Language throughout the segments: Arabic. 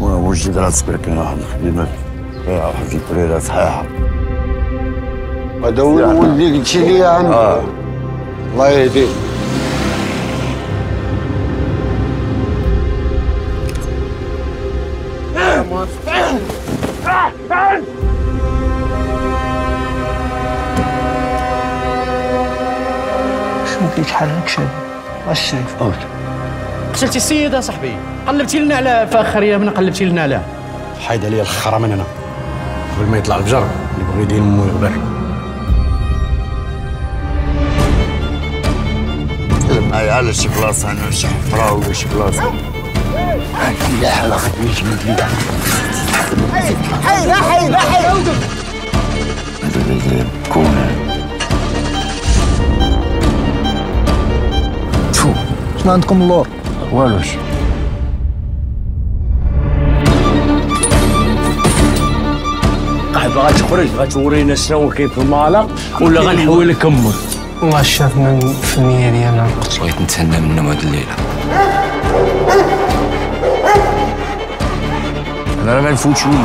وجد راسك لكن واحد الخدمه فيها واحد البريره صحيحه هذا هو اللي قلتي لي عنه آه. الله يهديك. شنو فيك حالك شاد واش شايف قتلتي السيد صاحبي؟ قلبتي لنا على فاخر يامنا قلبتي لنا عليه حيد عليا الخرا من هنا. قبل ما يطلع الفجر اللي بغى يدين مو يغبر. معايا على شي بلاصة أنا شي حفرة ولا شي بلاصة. لا حلا خدمتي من كده حي لا حي لا حي هذا اللي كون شو شنو عندكم اللور؟ والو شي. بغا تخرج غتورينا شنو كاين في المالق ولا غنحوي لك أمك. والله شاف من الفنيه ديالنا بغيت نتهنى منهم هاد الليلة. أنا راه ما نفوتش ولا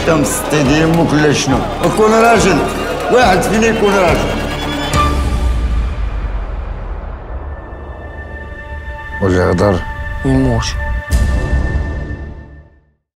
انت مسطي ديال أمك ولا شنو؟ كون راجل. واحد فينا يكون راجل. واللي يهضر يموت.